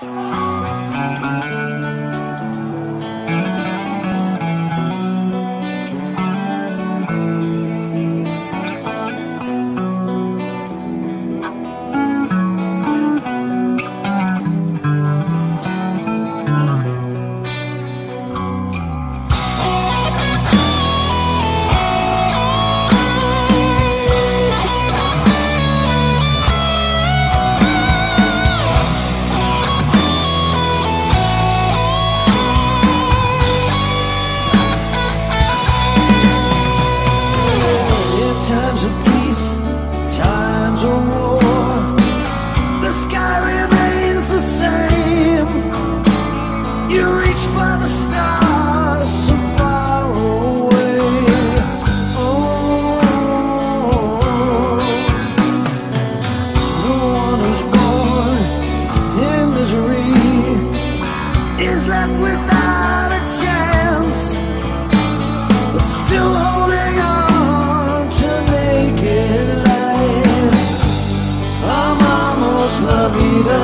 Música vida.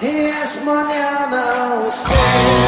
Yes, mañana usted.